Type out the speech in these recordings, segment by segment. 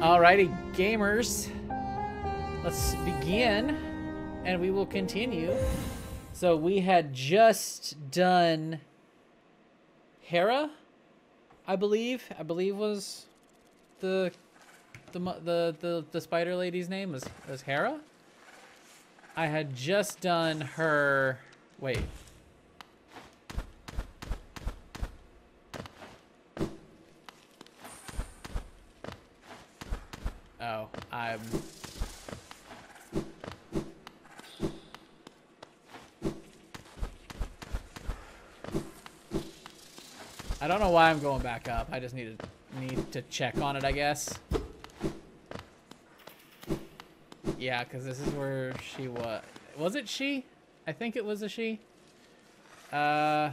Alrighty, gamers. Let's begin, and we will continue. So we had just done Herrah, I believe. I believe was the the the the, the spider lady's name was was Herrah. I had just done her. Wait. I'm. I don't know why I'm going back up. I just need to need to check on it, I guess. Yeah, because this is where she was. Was it she? I think it was a she. Uh,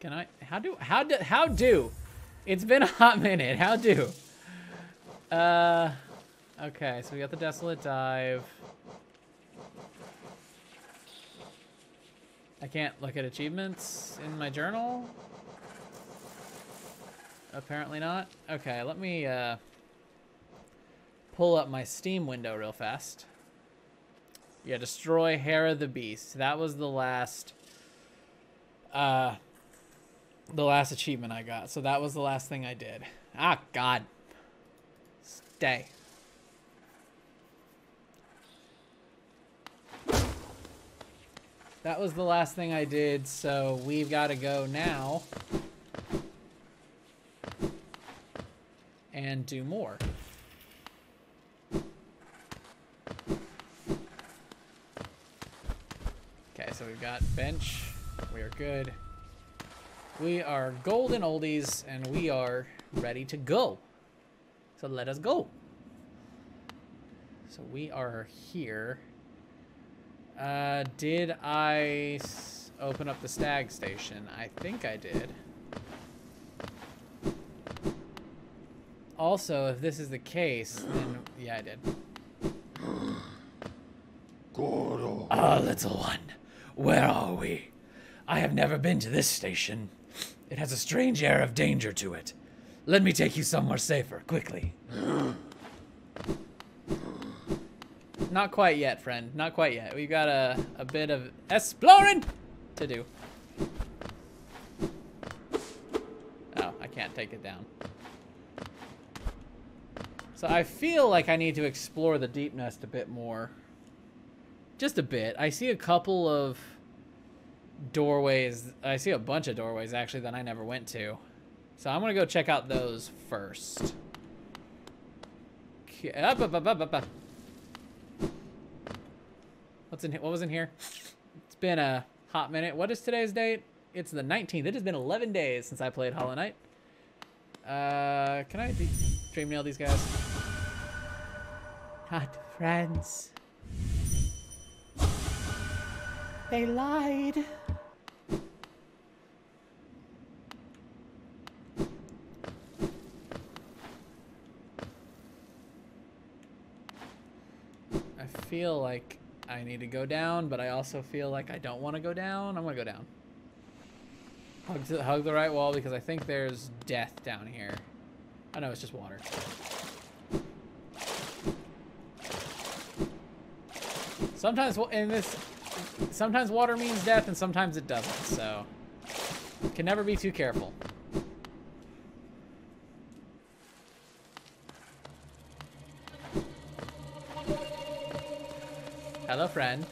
can I? How do? How do? How do? It's been a hot minute. How do? Uh, okay. So we got the desolate dive. I can't look at achievements in my journal. Apparently not. Okay, let me uh, pull up my Steam window real fast. Yeah, destroy Herrah the Beast. That was the last, uh, the last achievement I got. So that was the last thing I did. Ah, God. Stay. That was the last thing I did, so we've got to go now and do more. Okay, so we've got bench. We are good. We are golden oldies, and we are ready to go. So let us go. So we are here. Uh, did I s- open up the stag station? I think I did. Also, if this is the case, then yeah, I did. Goro. Ah, little one, where are we? I have never been to this station. It has a strange air of danger to it. Let me take you somewhere safer, quickly. Not quite yet, friend. Not quite yet. We've got a, a bit of exploring to do. Oh, I can't take it down. So I feel like I need to explore the deep nest a bit more. Just a bit. I see a couple of doorways. I see a bunch of doorways, actually, that I never went to. So I'm to go check out those first. Okay, up, up, up, up, up. What's in? What was in here? It's been a hot minute. What is today's date? It's the 19th. It has been 11 days since I played Hollow Knight. Uh, can I dream nail these guys? Not friends. They lied. I feel like I need to go down, but I also feel like I don't want to go down. I'm gonna go down. Hug, to, hug the right wall because I think there's death down here. Oh, I know it's just water. Sometimes in this, sometimes water means death and sometimes it doesn't. So, can never be too careful. Hello, friend.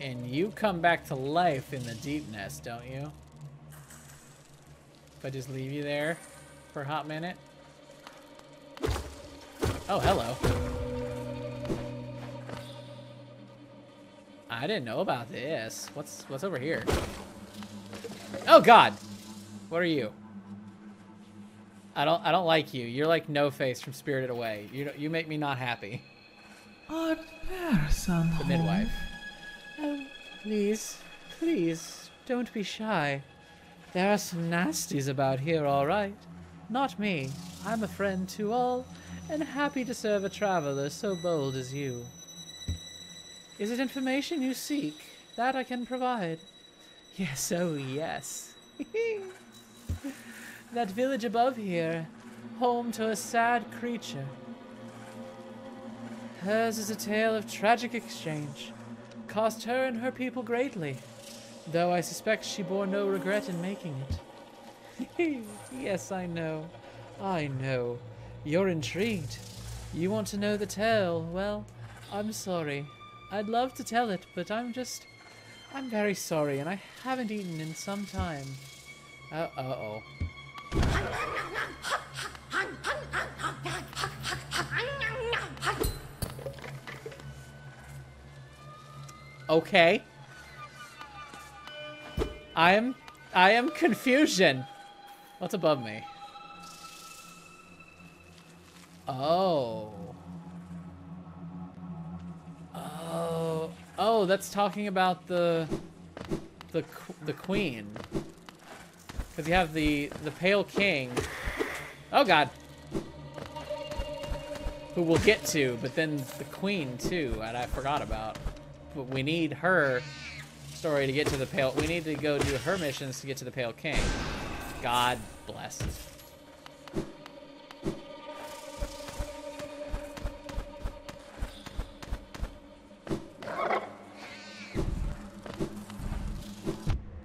And you come back to life in the deep nest, don't you? If I just leave you there for a hot minute. Oh, hello. I didn't know about this. What's what's over here? Oh God, what are you? I don't I don't like you. You're like No Face from Spirited Away. You you make me not happy. Art Person The midwife. Oh, please, please, don't be shy. There are some nasties about here, all right. Not me. I'm a friend to all, and happy to serve a traveler so bold as you. Is it information you seek? That I can provide. Yes, oh yes. that village above here, home to a sad creature. Hers is a tale of tragic exchange, cost her and her people greatly, though I suspect she bore no regret in making it. yes, I know. I know. You're intrigued. You want to know the tale. Well, I'm sorry. I'd love to tell it, but I'm just... I'm very sorry, and I haven't eaten in some time. Uh, uh-oh. Okay. I am... I am confusion. What's above me? Oh. Oh. Oh, that's talking about the the the queen. Cuz you have the the pale king. Oh god. Who we'll get to, but then the queen too, and I forgot about. But we need her story to get to the pale. We need to go do her missions to get to the pale king. God bless.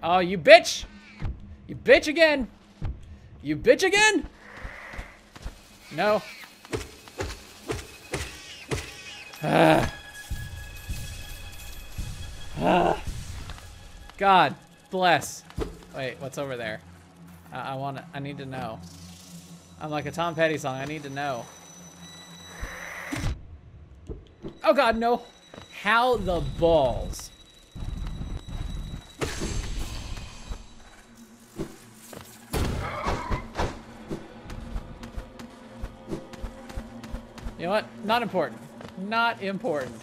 Oh, you bitch! You bitch again! You bitch again! No. Ah. God bless. Wait, what's over there? I, I want to, I need to know. I'm like a Tom Petty song. I need to know. Oh God, no. How the balls. You know what? Not important. Not important.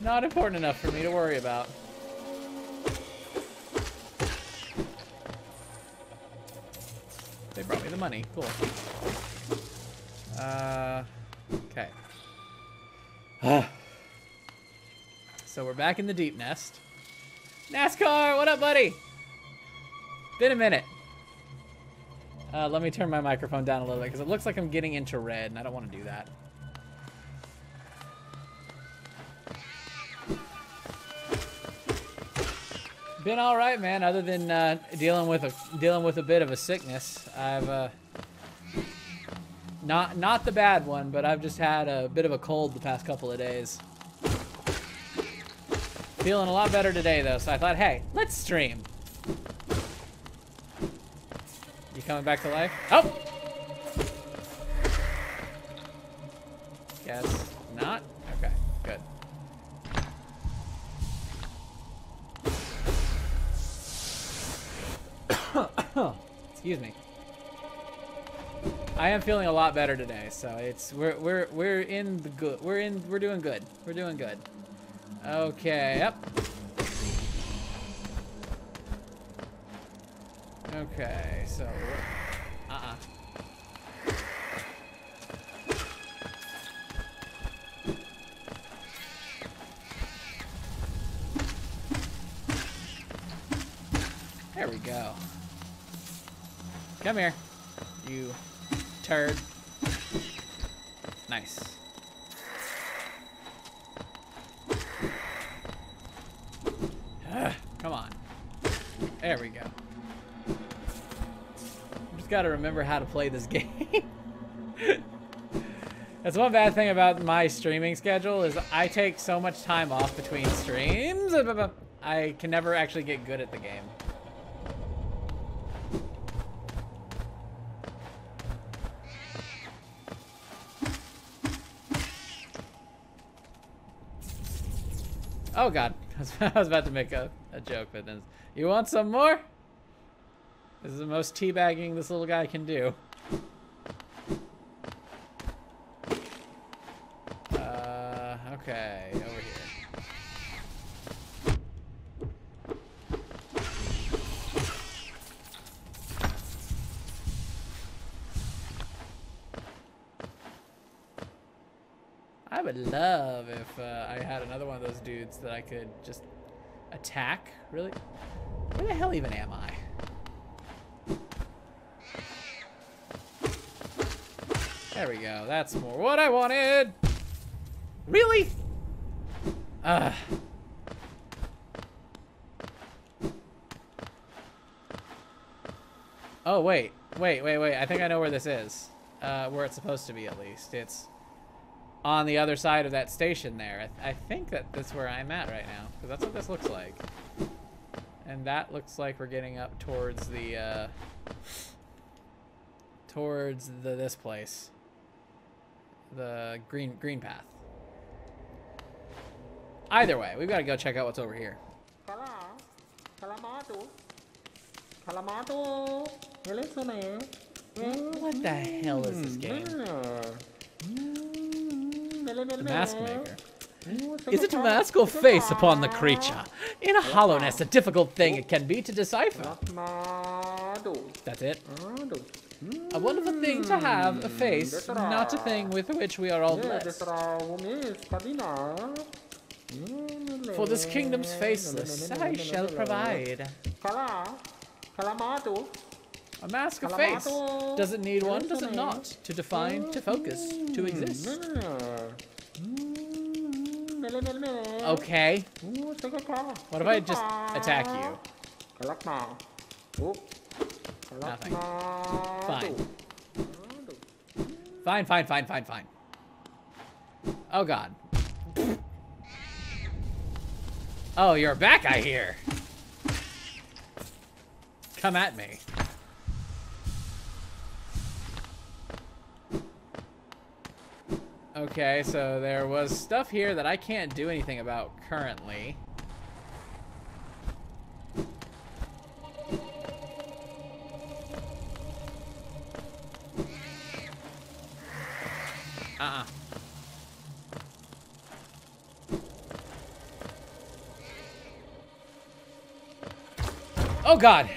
Not important enough for me to worry about. They brought me the money. Cool. Uh, okay. so we're back in the deep nest. NASCAR, what up, buddy? Been a minute. Uh, let me turn my microphone down a little bit because it looks like I'm getting into red, and I don't want to do that. Been all right, man. Other than uh, dealing with a dealing with a bit of a sickness, I've uh, not not the bad one, but I've just had a bit of a cold the past couple of days. Feeling a lot better today, though, so I thought, hey, let's stream. You coming back to life? Oh! Guess not? Excuse me. I am feeling a lot better today, so it's we're we're we're in the good. We're in we're doing good. We're doing good. Okay, yep. Okay, so uh-uh. There we go. Come here, you turd. Nice. Ah, Come on. There we go. I just gotta remember how to play this game. That's one bad thing about my streaming schedule is I take so much time off between streams. I can never actually get good at the game. Oh god, I was, about to make a, a joke, but then you want some more? This is the most teabagging this little guy can do. Uh, okay, I would love if uh, I had another one of those dudes that I could just attack. Really? Where the hell even am I? There we go. That's more what I wanted. Really? Ugh. Oh, wait. Wait, wait, wait. I think I know where this is. Uh, where it's supposed to be, at least. It's on the other side of that station there. I, th I think that that's where I'm at right now. Because that's what this looks like. And that looks like we're getting up towards the, uh, towards the this place. The green green path. Either way, we've got to go check out what's over here. What the hell is this game? The Mask Maker. Is it a mask or face upon the creature? In a hollowness, a difficult thing it can be to decipher. That's it. A wonderful thing to have, a face, not a thing with which we are all blessed. For this kingdom's faceless, I shall provide. A mask of face. Does it need one? Does it not? To define, to focus, to exist. Okay. What if I just attack you? Nothing. Fine. Fine, fine, fine, fine, fine. Oh god. Oh, you're back, I hear. Come at me. Okay, so there was stuff here that I can't do anything about currently. Uh-uh. Oh god.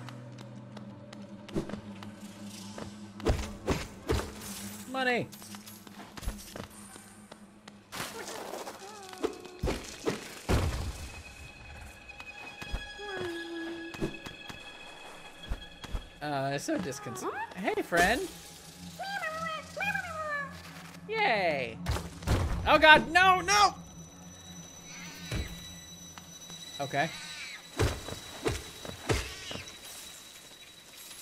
Money. Uh, so disconcerting. Hey, friend. Yay. Oh god, no, no! Okay.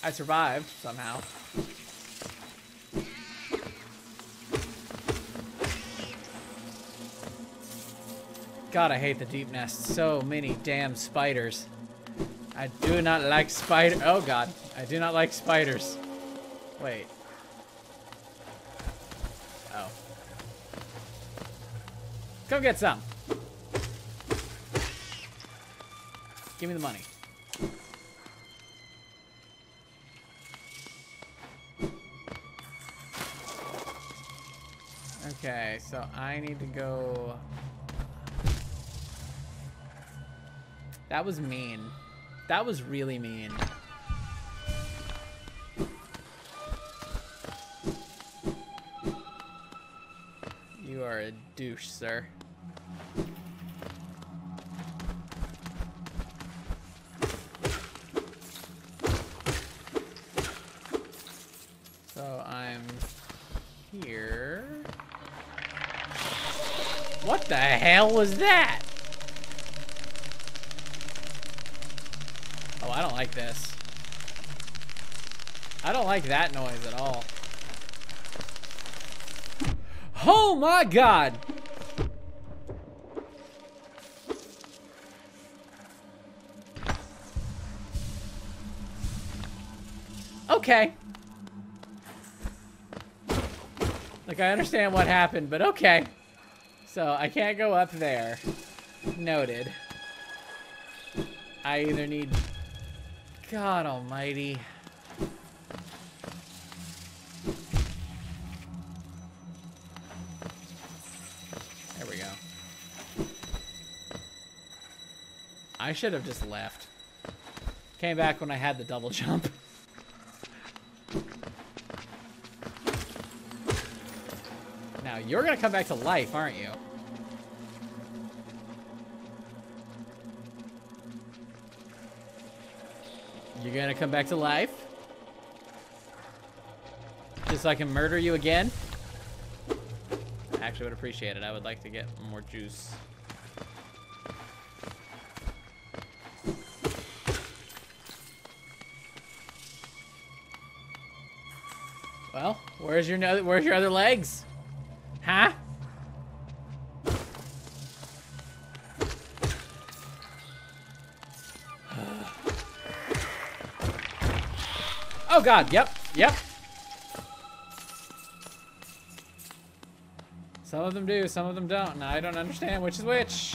I survived, somehow. God, I hate the deep nest. So many damn spiders. I do not like spider- Oh god. I do not like spiders. Wait. Oh. Go get some. Give me the money. Okay, so I need to go... That was mean. That was really mean. You are a douche, sir. So I'm here. What the hell was that? This. I don't like that noise at all. Oh my god! Okay. Like, I understand what happened, but okay. So, I can't go up there. Noted. I either need... God almighty. There we go. I should have just left. Came back when I had the double jump. Now, you're gonna come back to life, aren't you? You're gonna come back to life? Just so I can murder you again? I actually would appreciate it. I would like to get more juice. Well, where's your where's your other legs? God, yep, yep. Some of them do, some of them don't, and I don't understand which is which.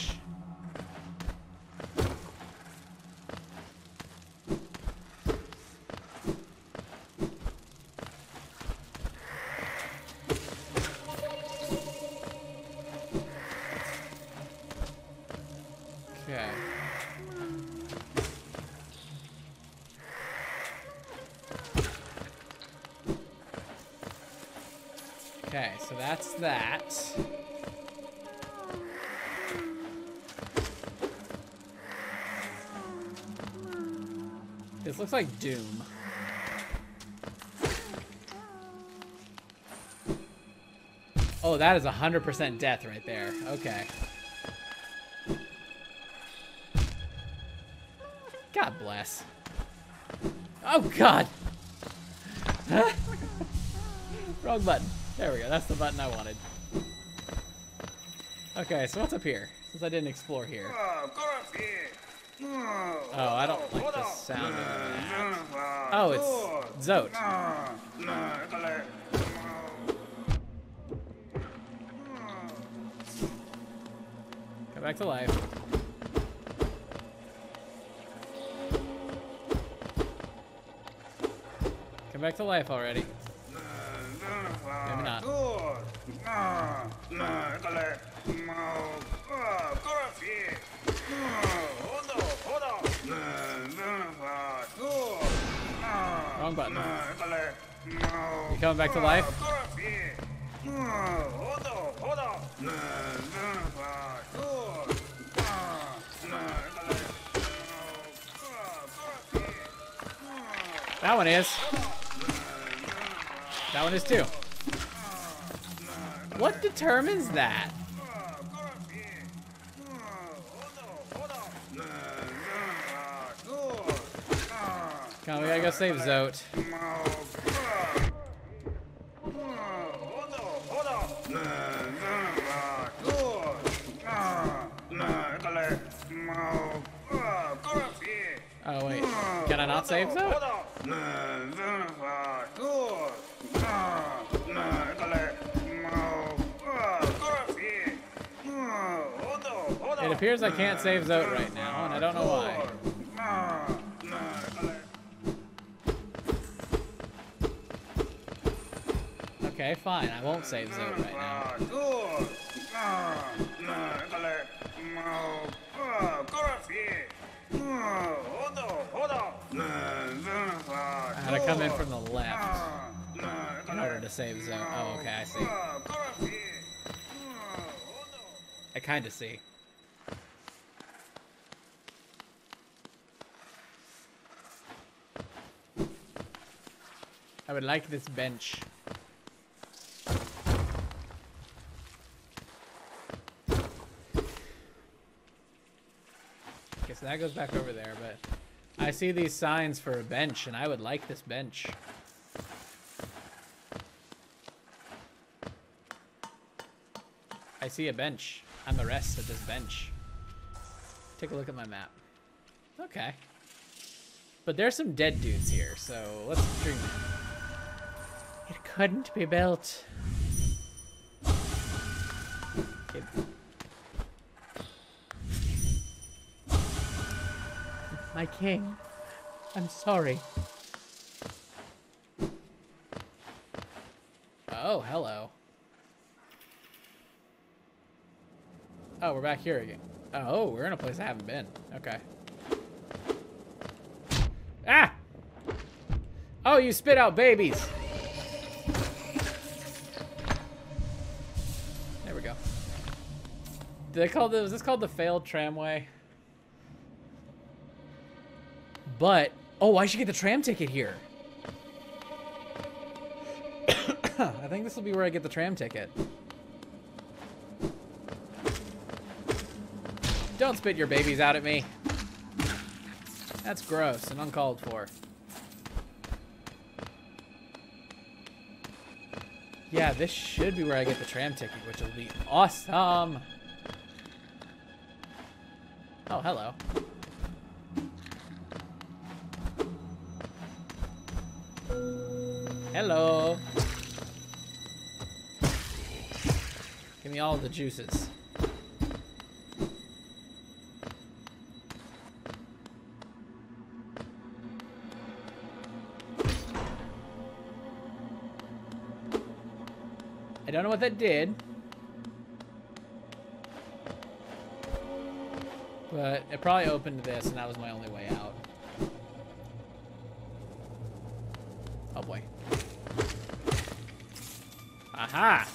So that's that. This looks like Doom. Oh, that is 100% death right there. Okay. God bless. Oh, God! Wrong button. There we go. That's the button I wanted. Okay, so what's up here? Since I didn't explore here. Oh, oh I don't like the sound of that. Oh, it's Zote. Come back to life. Come back to life already. Maybe not. Wrong button. You coming back to life? That one is. That one is too. What determines that? Come on, we gotta go save Zote. Oh wait, can I not save Zote? Appears I can't save Zote right now, and I don't know why. Okay, fine. I won't save Zote right now. I had to come in from the left in order to save Zote. Oh, okay, I see. I kind of see. I would like this bench. Okay, so that goes back over there, but I see these signs for a bench, and I would like this bench. I see a bench. I'm the rest of this bench. Take a look at my map. Okay. But there's some dead dudes here, so let's drink. Couldn't be built. My king, I'm sorry. Oh, hello. Oh, we're back here again. Oh, we're in a place I haven't been. Okay. Ah! Oh, you spit out babies. Did they call this? Was this called the failed tramway? But Oh, I should get the tram ticket here. I think this will be where I get the tram ticket. Don't spit your babies out at me. That's gross and uncalled for. Yeah, this should be where I get the tram ticket, which will be awesome. Oh, hello. Hello. Give me all the juices. I don't know what that did. It probably opened this, and that was my only way out. Oh boy. Aha!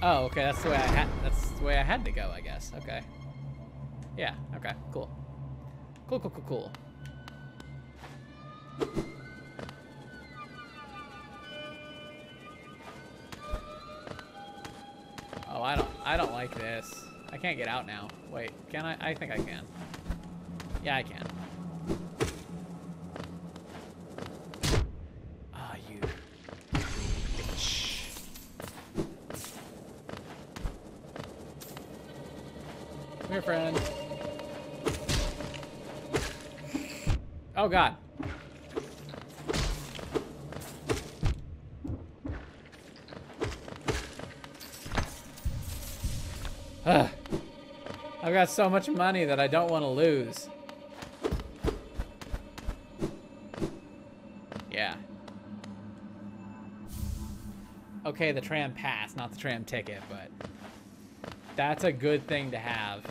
Oh, okay, that's the way I had that's the way I had to go, I guess. Okay. Yeah, okay, cool. Cool, cool, cool, cool. I can't get out now. Wait, can I? I think I can. Yeah, I can. Ah, you bitch. Come here, friend. Oh god. Got so much money that I don't want to lose. Yeah. Okay, the tram pass, not the tram ticket, but that's a good thing to have.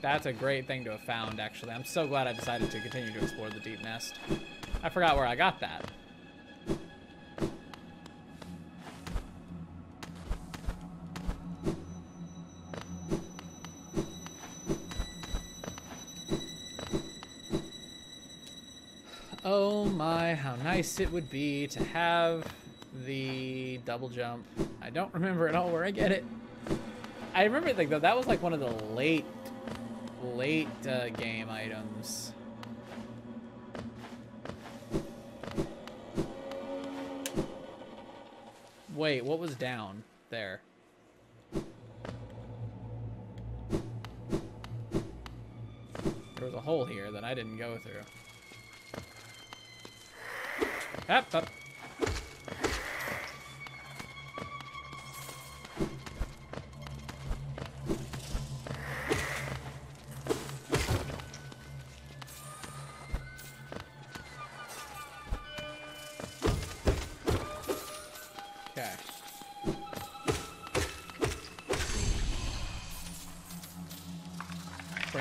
That's a great thing to have found, actually. I'm so glad I decided to continue to explore the deep nest. I forgot where I got that. Nice it would be to have the double jump. I don't remember at all where I get it. I remember like though that was like one of the late, late uh, game items. Wait, what was down there? There was a hole here that I didn't go through. Up, up.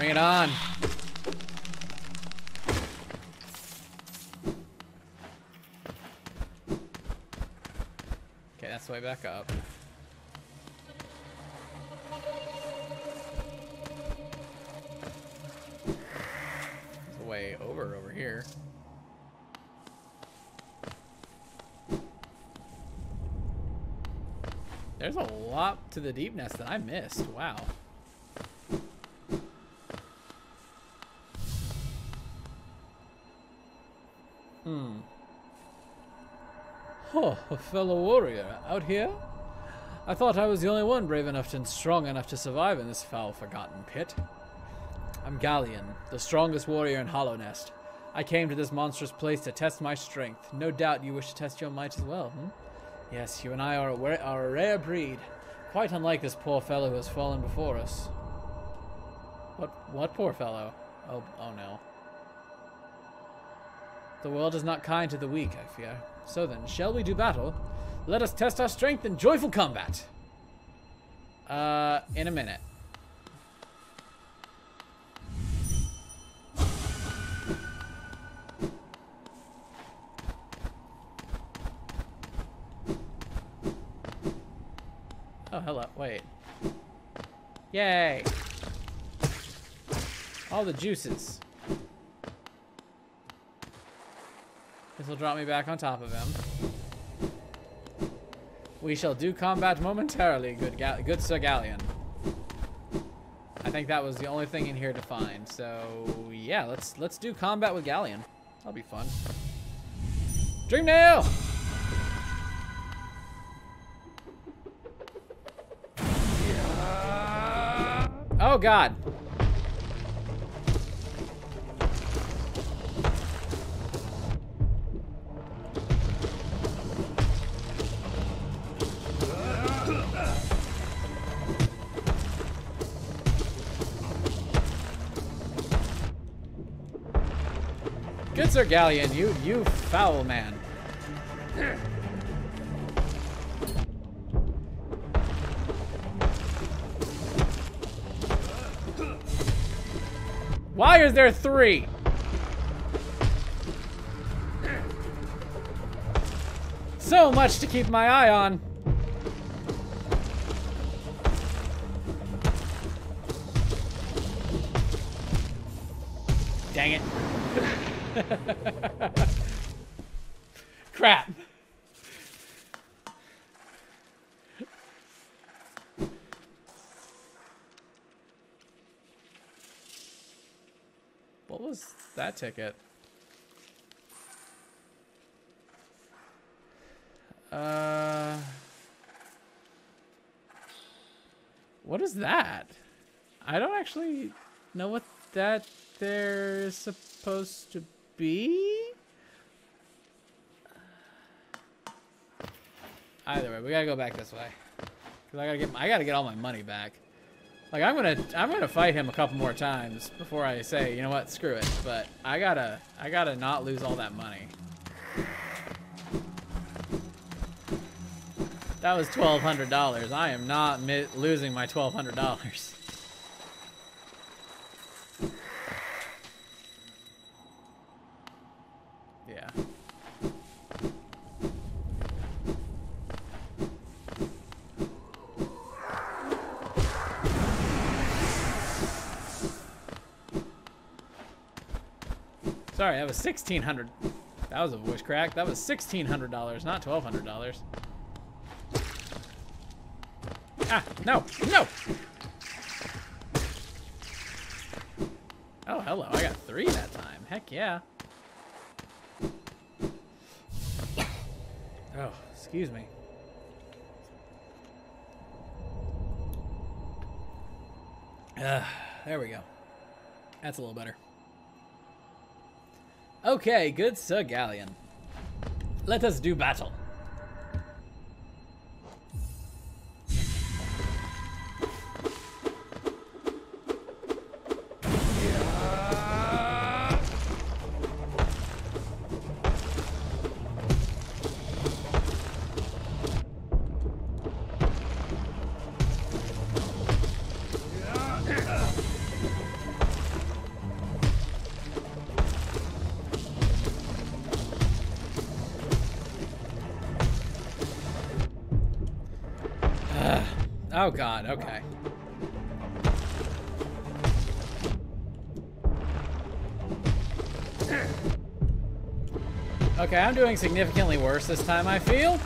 Bring it on. Okay, that's the way back up. There's a way over over here. There's a lot to the deep nest that I missed. Wow. A fellow warrior out here? I thought I was the only one brave enough and strong enough to survive in this foul, forgotten pit. I'm Galien, the strongest warrior in Hallownest. I came to this monstrous place to test my strength. No doubt you wish to test your might as well, hmm? Yes, you and I are a, are a rare breed. Quite unlike this poor fellow who has fallen before us. What, what poor fellow? Oh, oh no. The world is not kind to the weak, I fear. So then, shall we do battle? Let us test our strength in joyful combat. Uh, in a minute. Oh, hello. Wait. Yay. All the juices. This will drop me back on top of him. We shall do combat momentarily, good good Sir Galien. I think that was the only thing in here to find. So yeah, let's let's do combat with Galien. That'll be fun. Dream nail. Oh God. Sir Galien, you you foul man. Why is there three? So much to keep my eye on. Dang it. Crap. What was that ticket? Uh, what is that? I don't actually know what that there is supposed to be. Either way, we gotta go back this way. Cause I gotta get I gotta get all my money back. Like I'm gonna I'm gonna fight him a couple more times before I say, you know what, screw it. But I gotta I gotta not lose all that money. That was twelve hundred dollars. I am not losing my twelve hundred dollars. Yeah. Sorry, that was sixteen hundred. That was a voice crack. That was sixteen hundred dollars, not twelve hundred dollars. Ah, no, no. Oh, hello. I got three that time. Heck yeah. Oh, excuse me. Uh, there we go. That's a little better. Okay, good Sir Galien. Let us do battle. Oh god, okay. Okay, I'm doing significantly worse this time, I feel.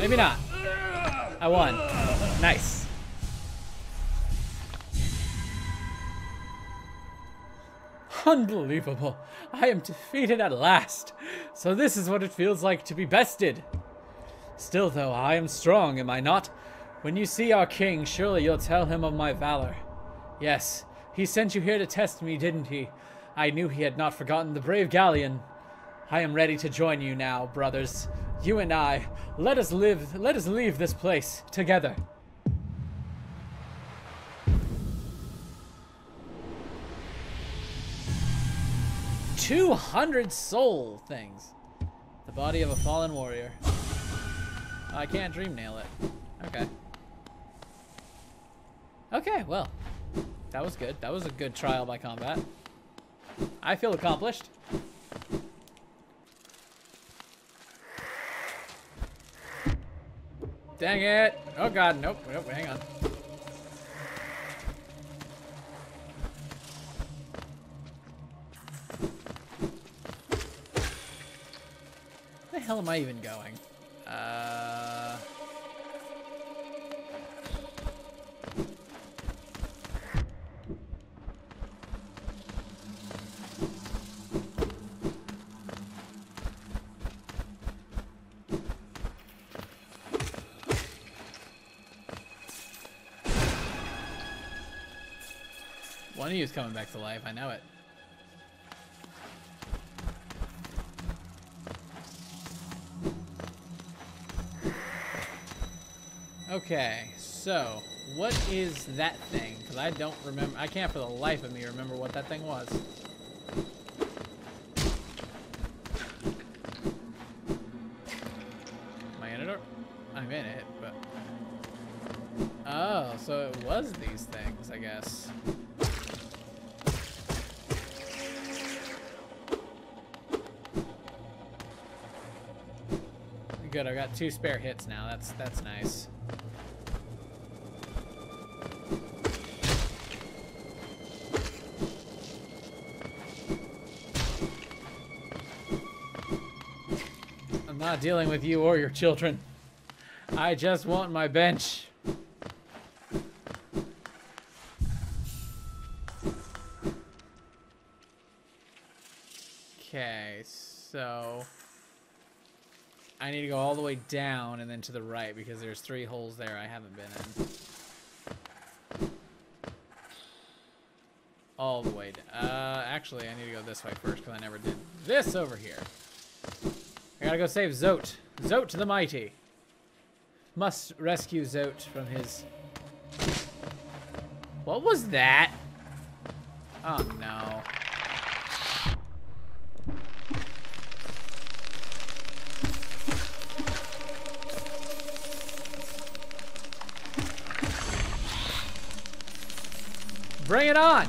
Maybe not. I won. Nice. Unbelievable. I am defeated at last. So this is what it feels like to be bested. Still, though, I am strong, am I not? When you see our king, surely you'll tell him of my valor. Yes, he sent you here to test me, didn't he? I knew he had not forgotten the brave Galien. I am ready to join you now, brothers. You and I, let us live, let us leave this place together. Two hundred soul things. The body of a fallen warrior. Oh, I can't dream nail it. Okay. Okay, well. That was good. That was a good trial by combat. I feel accomplished. Dang it. Oh god, nope, nope, hang on. Hell am I even going? Uh... One of you is coming back to life, I know it. Okay, so what is that thing? Because I don't remember. I can't for the life of me remember what that thing was. Am I in it? Or? I'm in it, but. Oh, so it was these things, I guess. Good, I've got two spare hits now. That's that's nice. Not dealing with you or your children. I just want my bench. Okay, so I need to go all the way down and then to the right because there's three holes there I haven't been in. All the way down. Uh, actually, I need to go this way first because I never did this over here. Gotta go save Zote. Zote the Mighty. Must rescue Zote from his... What was that? Oh, no. Bring it on!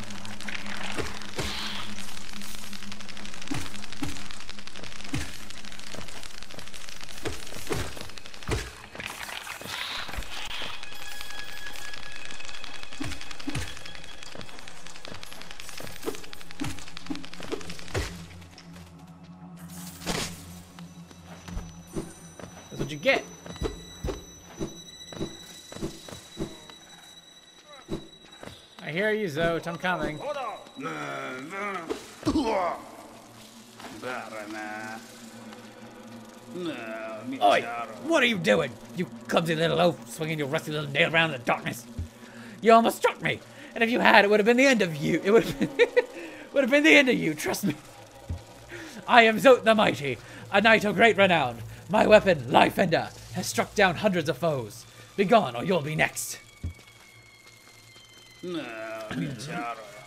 You, Zote. I'm coming. Oi! What are you doing? You clumsy little oaf, swinging your rusty little nail around in the darkness. You almost struck me, and if you had, it would have been the end of you. It would have been, would have been the end of you. Trust me. I am Zote the Mighty, a knight of great renown. My weapon, Life Ender, has struck down hundreds of foes. Begone, or you'll be next.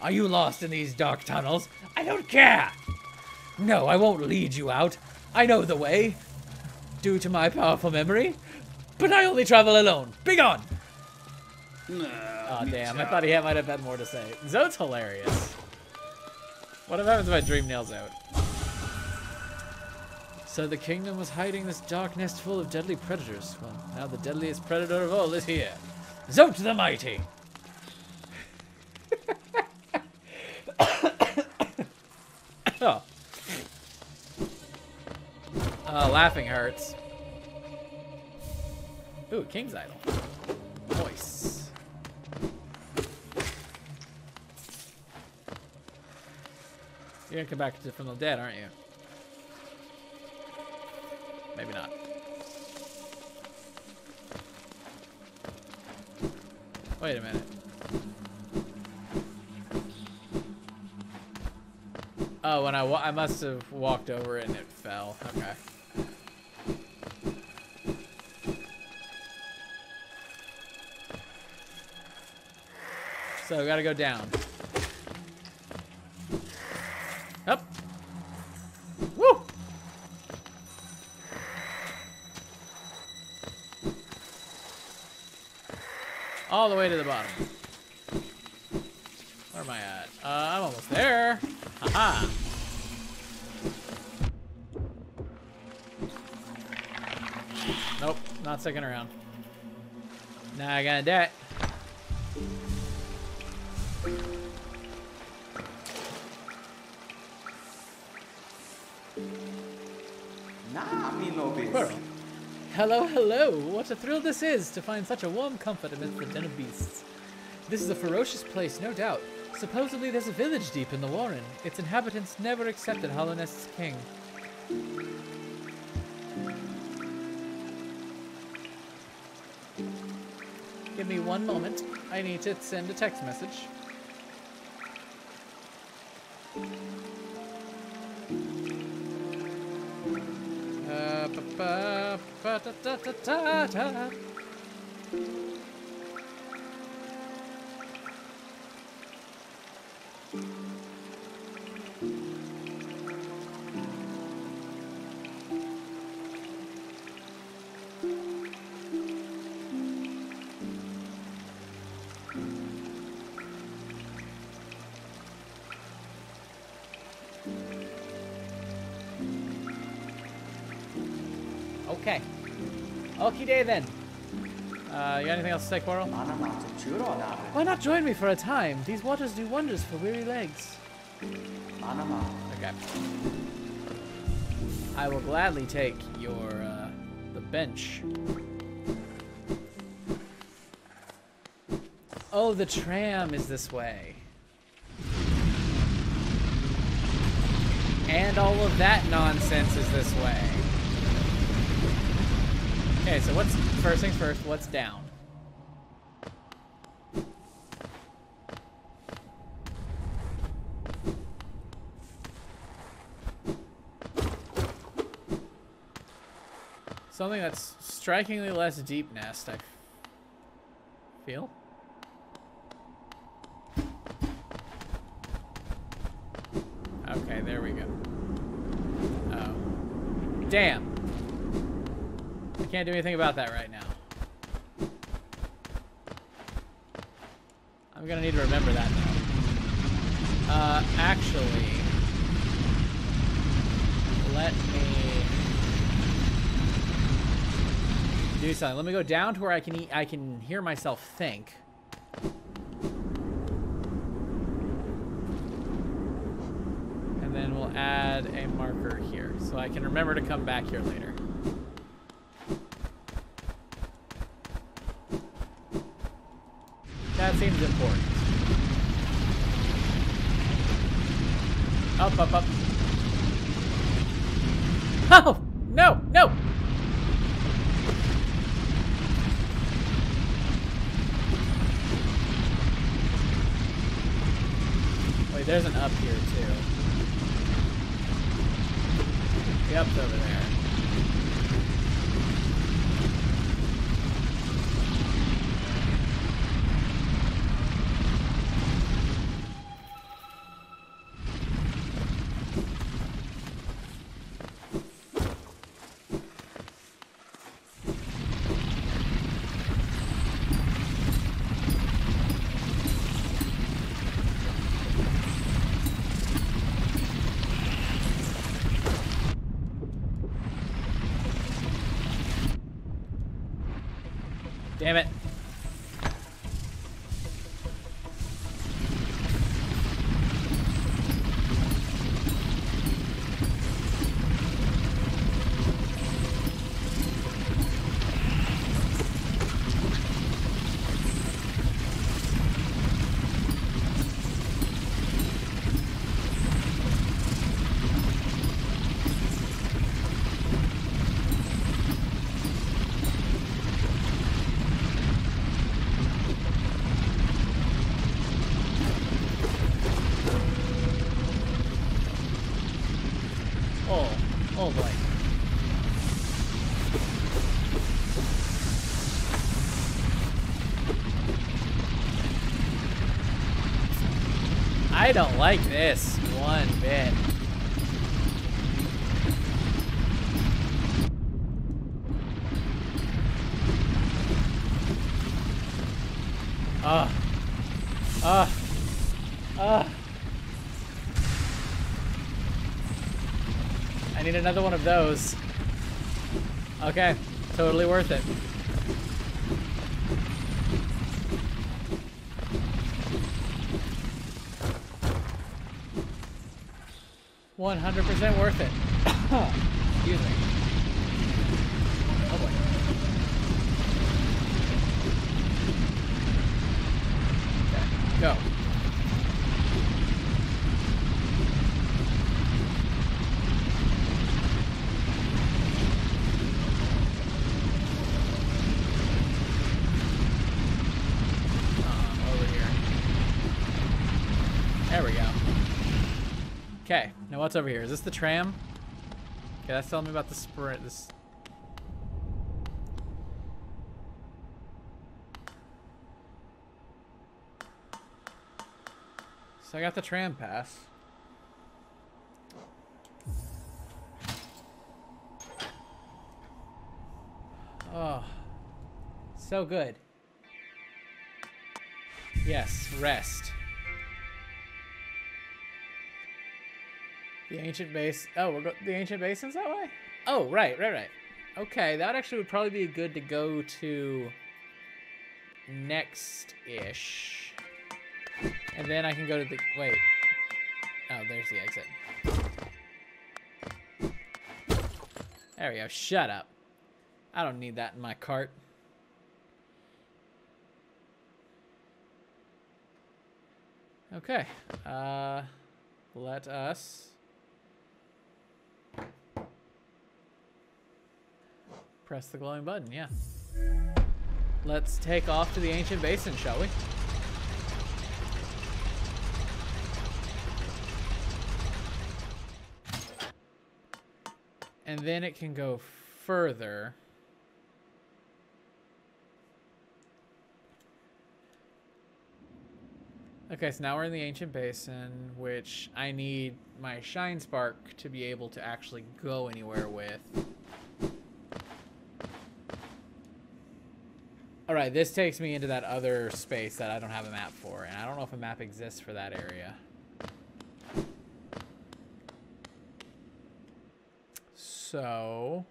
Are you lost in these dark tunnels? I don't care. No, I won't lead you out. I know the way, due to my powerful memory. But I only travel alone. Begone! Oh, ah, damn. I thought he might have had more to say. Zote's hilarious. What happens if I dream nails out? So the kingdom was hiding this dark nest full of deadly predators. Well, now the deadliest predator of all is here. Zote the Mighty! oh. Uh, laughing hurts. Ooh, King's Idol. Voice. You're gonna come back to, from the dead, aren't you? Maybe not. Wait a minute. Oh, when I I must have walked over it and it fell. Okay. So, we gotta go down. Up. Woo! All the way to the bottom. Where am I at? Uh, I'm almost there. Haha. Nope, not sticking around. Now I got that. Nah, Hello. What a thrill this is to find such a warm comfort amidst the den of beasts. This is a ferocious place, no doubt. Supposedly there's a village deep in the Warren. Its inhabitants never accepted Hallownest's king. Give me one moment. I need to send a text message. Da- da- da- da- da. Day then. Uh, you got anything else to say, na. Why not join me for a time? These waters do wonders for weary legs. Okay. I will gladly take your, uh, the bench. Oh, the tram is this way. And all of that nonsense is this way. Okay, so what's, first things first, what's down? Something that's strikingly less deep nest, I feel. Okay, there we go. Oh. Damn. Can't do anything about that right now. I'm gonna need to remember that now. Uh, actually, let me do something. Let me go down to where I can eat, I can hear myself think. And then we'll add a marker here so I can remember to come back here later. That seems important. Up, up, up. Oh! Damn it. I don't like this one bit. Ah. Uh, ah. Uh, ah. Uh. I need another one of those. Okay, totally worth it. One hundred percent worth it. Excuse me. Oh go. Um, over here. There we go. Okay, now what's over here? Is this the tram? Okay, that's telling me about the sprint. This. So I got the tram pass. Oh, so good. Yes, rest. The ancient base. Oh, we're go the ancient basin's that way. Oh, right, right, right. Okay, that actually would probably be good to go to next ish, and then I can go to the wait. Oh, there's the exit. There we go. Shut up. I don't need that in my cart. Okay. Uh, let us press the glowing button. Yeah. Let's take off to the ancient basin, shall we? And then it can go further. Okay, so now we're in the ancient basin, which I need my shine spark to be able to actually go anywhere with. Right, this takes me into that other space that I don't have a map for, and I don't know if a map exists for that area. So,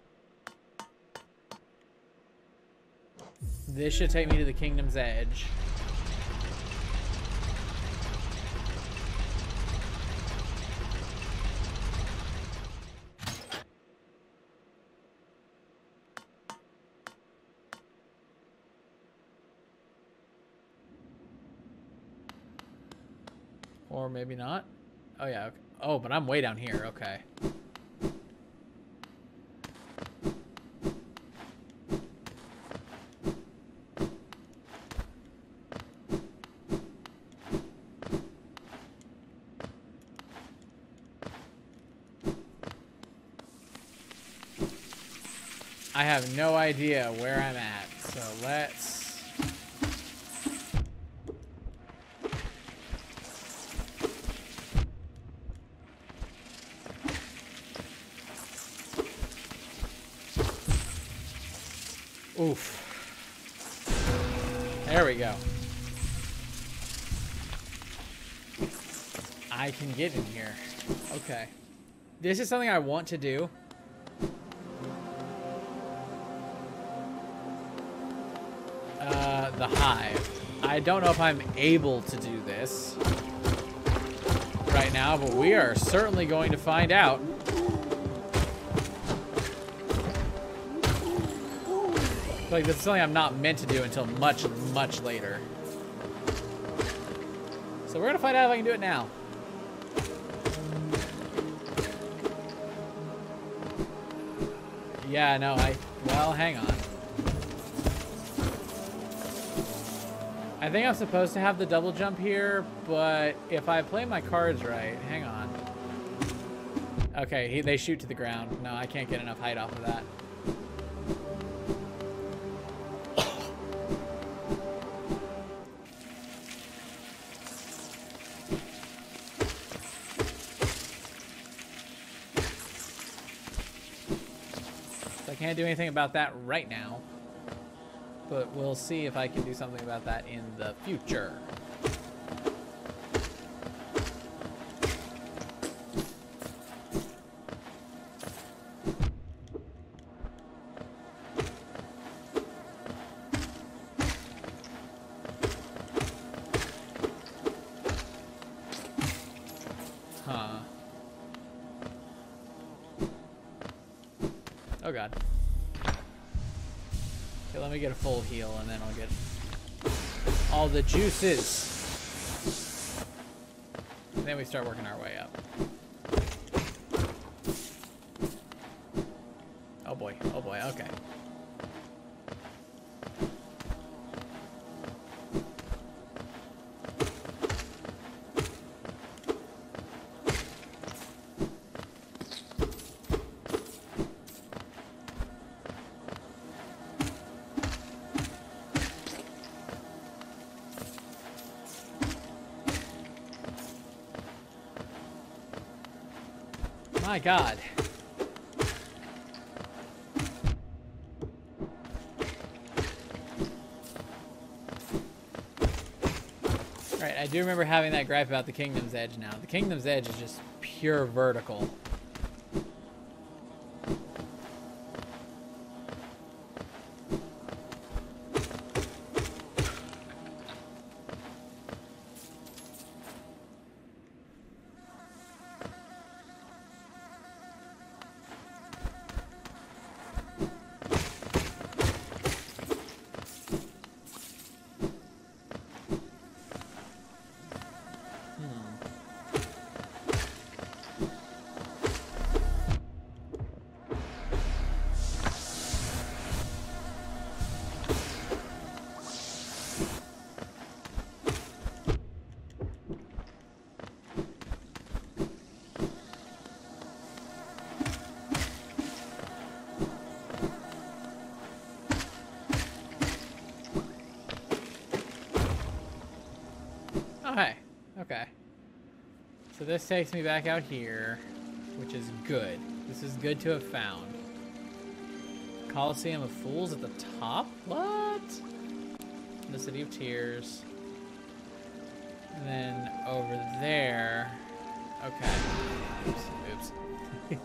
this should take me to the Kingdom's Edge. Or maybe not. Oh, yeah. Okay. Oh, but I'm way down here. Okay. I have no idea where I'm at, so let's... There we go. I can get in here. Okay. This is something I want to do. Uh, the hive. I don't know if I'm able to do this right now, but we are certainly going to find out. Like, this is something I'm not meant to do until much, much later. So we're gonna find out if I can do it now. Yeah, no, I, well, hang on. I think I'm supposed to have the double jump here, but if I play my cards right, hang on. Okay, he, they shoot to the ground. No, I can't get enough height off of that. Can't do anything about that right now. But we'll see if I can do something about that in the future. Oh god. Okay, let me get a full heal and then I'll get all the juices. And then we start working our way up. Oh boy, oh boy, okay. My god. Right, I do remember having that gripe about the Kingdom's Edge now. The Kingdom's Edge is just pure vertical. This takes me back out here, which is good. This is good to have found. Coliseum of Fools at the top? What? The City of Tears. And then over there. Okay. Oops. Oops.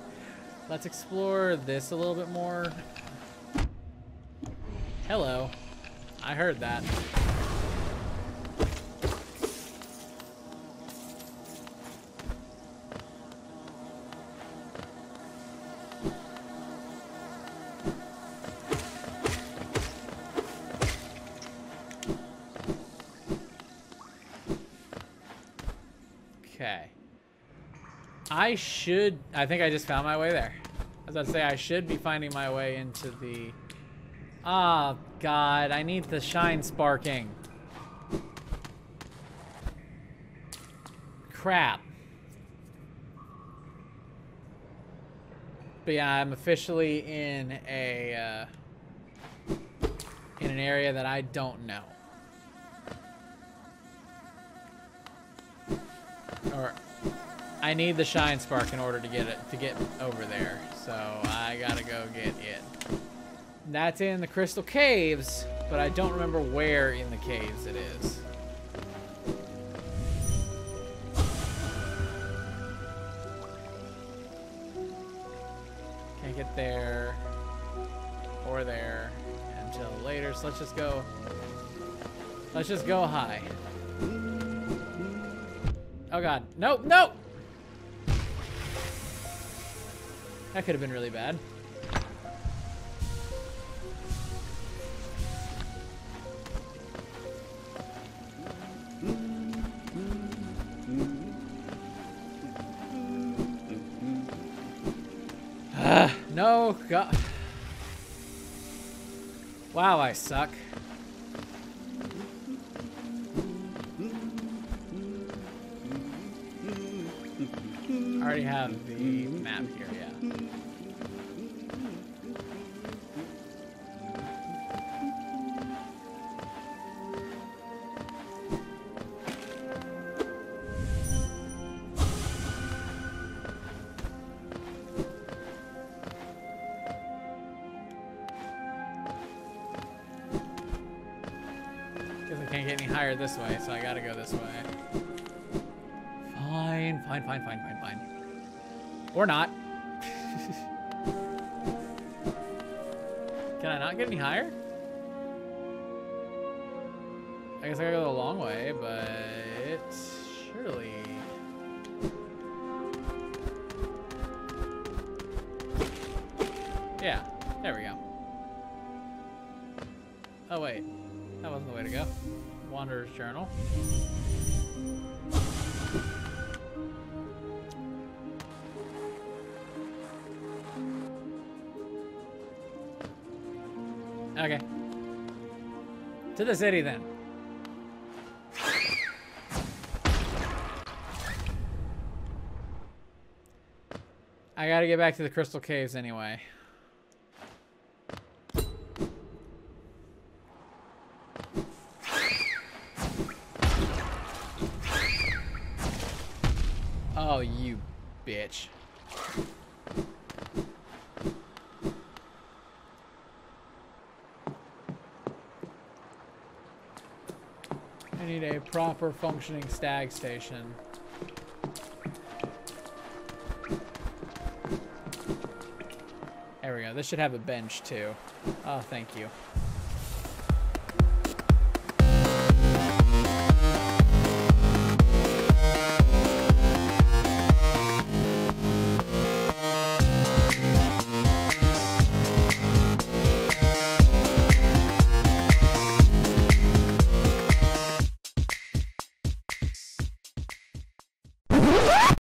Let's explore this a little bit more. Hello. I heard that. I should. I think I just found my way there. As I say I should be finding my way into the. Ah, God! I need the shine sparking. Crap. But yeah, I'm officially in a uh, in an area that I don't know. Or I need the shine spark in order to get it to get over there. So I gotta go get it. That's in the crystal caves, but I don't remember where in the caves it is. Can't get there or there until later. So let's just go. Let's just go high. Oh god. Nope, nope! That could have been really bad. Ah, no, god. Wow, I suck. I already have the map here, this way, so I gotta go this way. Fine, fine, fine, fine, fine, fine. Or not. Can I not get any higher? I guess I gotta go the long way, but surely. Yeah, there we go. Oh wait, that wasn't the way to go. Wanderer's Journal. Okay. To the city then. I gotta get back to the Crystal Caves anyway. Oh, you bitch. I need a proper functioning stag station. There we go. This should have a bench too. Oh, thank you.